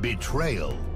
Betrayal.